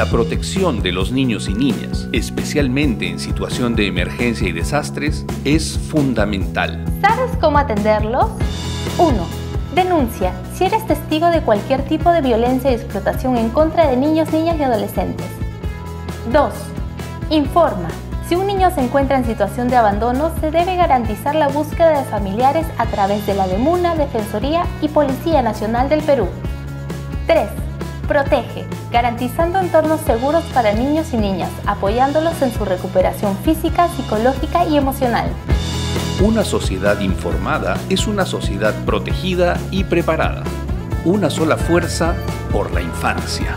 La protección de los niños y niñas, especialmente en situación de emergencia y desastres, es fundamental. ¿Sabes cómo atenderlos? 1. Denuncia si eres testigo de cualquier tipo de violencia y explotación en contra de niños, niñas y adolescentes. 2. Informa. Si un niño se encuentra en situación de abandono, se debe garantizar la búsqueda de familiares a través de la DEMUNA, Defensoría y Policía Nacional del Perú. 3. Protege, garantizando entornos seguros para niños y niñas, apoyándolos en su recuperación física, psicológica y emocional. Una sociedad informada es una sociedad protegida y preparada. Una sola fuerza por la infancia.